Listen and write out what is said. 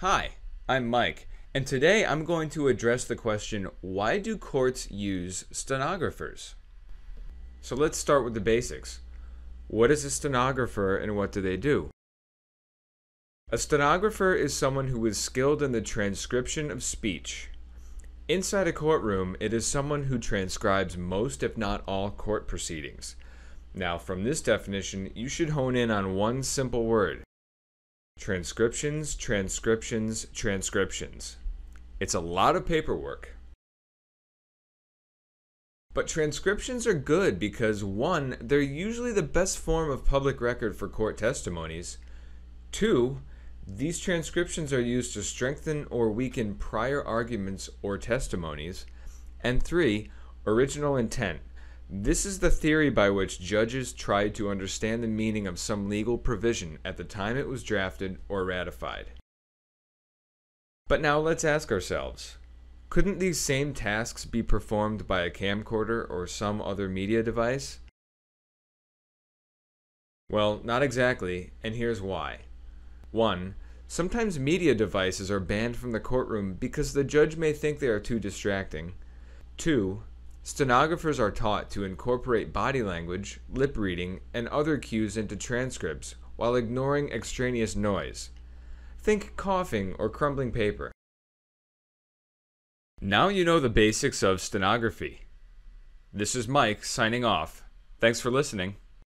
Hi, I'm Mike, and today I'm going to address the question why do courts use stenographers? So let's start with the basics. What is a stenographer and what do they do? A stenographer is someone who is skilled in the transcription of speech. Inside a courtroom, it is someone who transcribes most, if not all, court proceedings. Now, from this definition, you should hone in on one simple word transcriptions, transcriptions, transcriptions. It's a lot of paperwork. But transcriptions are good because one, they're usually the best form of public record for court testimonies. Two, these transcriptions are used to strengthen or weaken prior arguments or testimonies. And three, original intent. This is the theory by which judges tried to understand the meaning of some legal provision at the time it was drafted or ratified. But now let's ask ourselves couldn't these same tasks be performed by a camcorder or some other media device? Well, not exactly, and here's why. 1. Sometimes media devices are banned from the courtroom because the judge may think they are too distracting. 2. Stenographers are taught to incorporate body language, lip reading, and other cues into transcripts while ignoring extraneous noise. Think coughing or crumbling paper. Now you know the basics of stenography. This is Mike signing off. Thanks for listening.